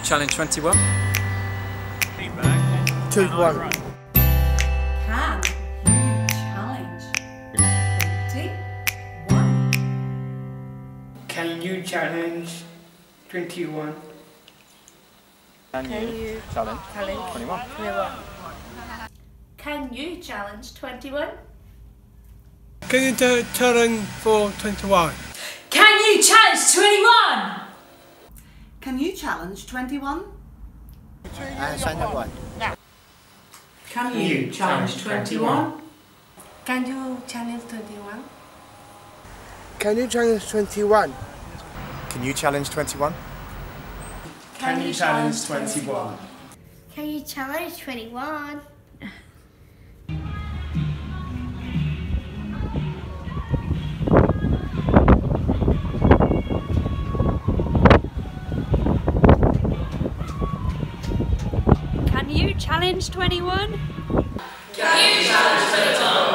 challenge 21? Two to one. Can you challenge 21? Can you challenge 21? Can you challenge 21? Can you challenge 21? Can you do challenge for 21? Can you challenge 21? Can you challenge 21? And sign up one. Can you challenge 21? Can you challenge 21? Can you challenge 21? Can you challenge 21? Can you challenge 21? Can you challenge 21? You challenge 21? Can you challenge 21?